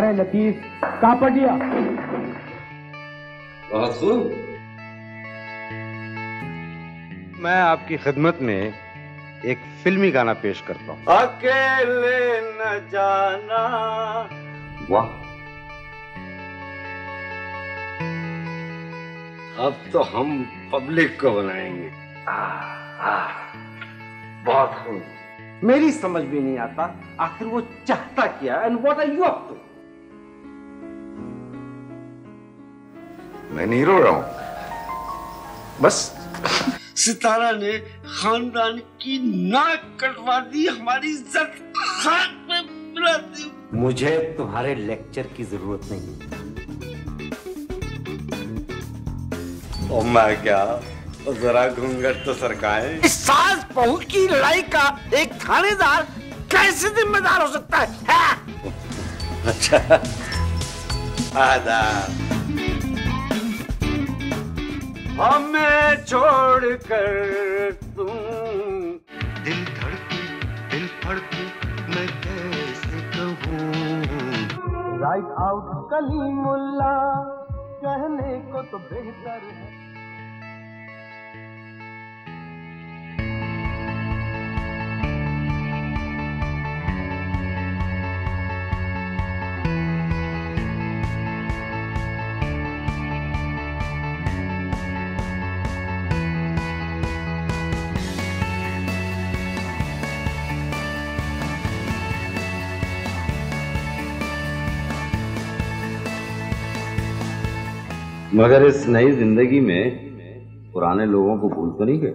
रहे हैं लतीफ कापटिया बहुत खूब। मैं आपकी खिदमत में एक फिल्मी गाना पेश करता हूँ। अकेले न जाना। वाह। अब तो हम पब्लिक को बनाएँगे आह, आह, बहुत खूब। मेरी समझ भी नहीं आता आखिर वो चाहता क्या and what are you up to मैं नहीं रो रहा हूँ। बस। सितारा ने खानदान की नाक कटवा दी हमारी इज़्ज़त खाक में मिला दी। मुझे तुम्हारे लेक्चर की ज़रूरत नहीं। ओ मैं क्या ओ जरा घूंघट तो सरकार सरकाए सास बहू की लड़ाई का एक थानेदार कैसे जिम्मेदार हो सकता है, है? अच्छा आदाब। हमें छोड़कर तुम दिल धड़के दिल फड़के मैं कैसे कहूँ? राइट आउट कली मुल्ला कहने को तो बेहतर है। मगर इस नई ज़िंदगी में पुराने लोगों को भूल तो नहीं गए?